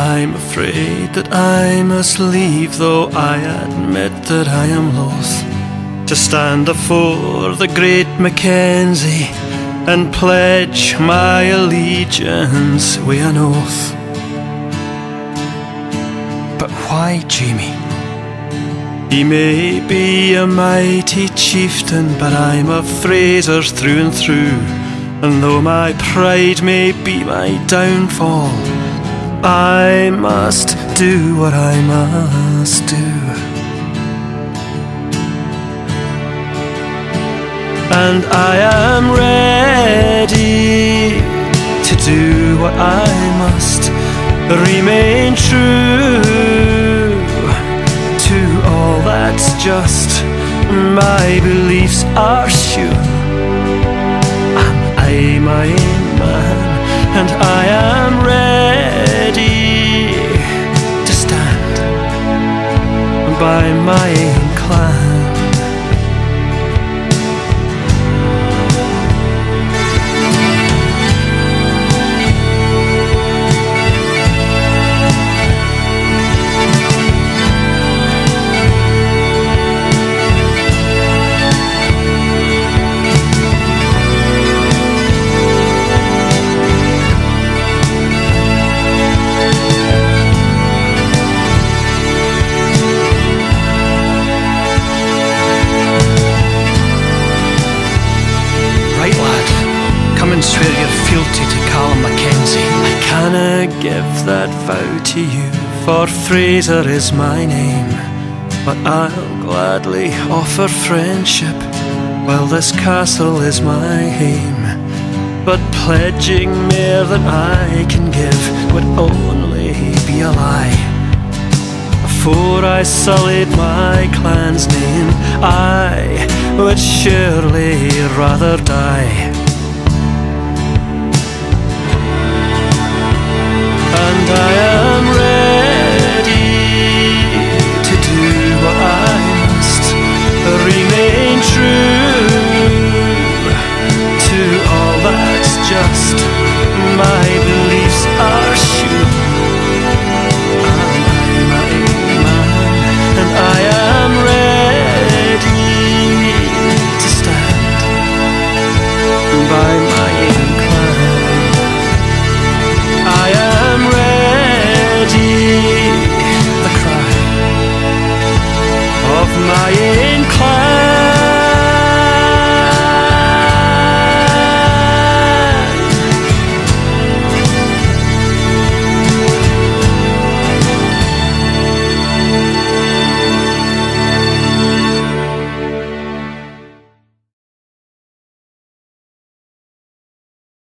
I'm afraid that I must leave, though I admit that I am loth to stand afore the great Mackenzie and pledge my allegiance with an oath. But why, Jamie? He may be a mighty chieftain, but I'm a Fraser through and through. And though my pride may be my downfall, I must do what I must do. And I am ready to do what I must, remain true to all that's just. My beliefs are sure. I'm I ไม่เห็นคล and swear your fealty to Colum Mackenzie. I canna give that vow to you, for Fraser is my name. But I'll gladly offer friendship while this castle is my hame. But pledging more than I can give would only be a lie. Before I sullied my clan's name, I would surely rather die.